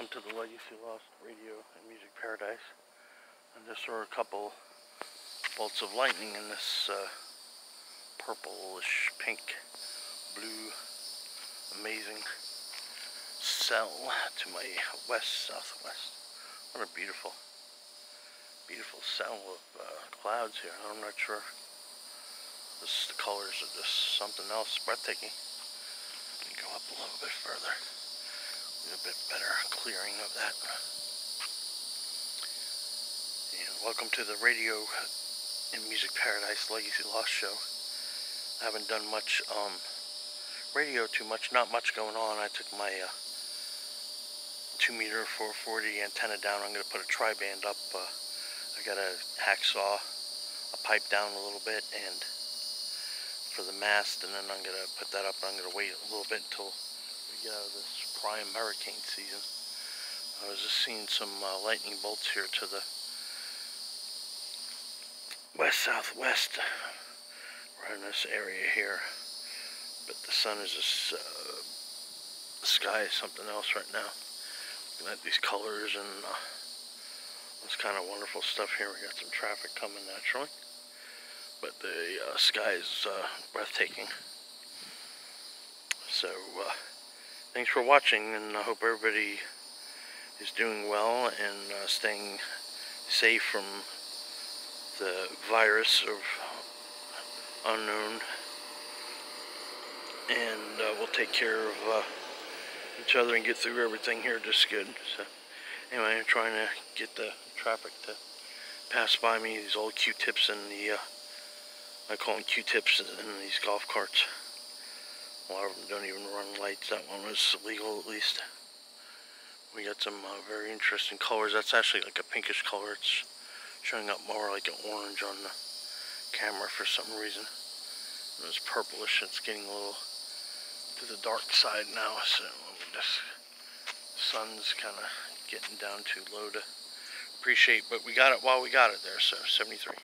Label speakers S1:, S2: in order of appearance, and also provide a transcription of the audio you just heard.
S1: welcome to the Legacy Lost Radio and Music Paradise. And just saw a couple bolts of lightning in this uh, purplish pink, blue, amazing cell to my west southwest. What a beautiful, beautiful cell of uh, clouds here. I'm not sure. This, the colors are just something else, breathtaking. Let me go up a little bit further a bit better clearing of that. And welcome to the Radio and Music Paradise Legacy Lost Show. I haven't done much um, radio too much, not much going on. I took my uh, 2 meter 440 antenna down. I'm going to put a tri-band up. Uh, I got a hacksaw, a pipe down a little bit, and for the mast, and then I'm going to put that up. I'm going to wait a little bit until we get out of this prime hurricane season. I was just seeing some uh, lightning bolts here to the west southwest, right in this area here. But the sun is just, uh, the sky is something else right now. Looking at these colors and uh, this kind of wonderful stuff here. We got some traffic coming naturally, but the uh, sky is uh, breathtaking. So, uh, thanks for watching, and I hope everybody is doing well and uh, staying safe from the virus of unknown. And uh, we'll take care of uh, each other and get through everything here just good. So, anyway, I'm trying to get the traffic to pass by me. These old Q-tips and the, uh, I call them Q-tips and these golf carts. A lot of them don't even run lights. That one was legal at least. We got some uh, very interesting colors. That's actually like a pinkish color. It's showing up more like an orange on the camera for some reason. And it's purplish. It's getting a little to the dark side now. So just sun's kind of getting down too low to appreciate. But we got it while we got it there. So 73.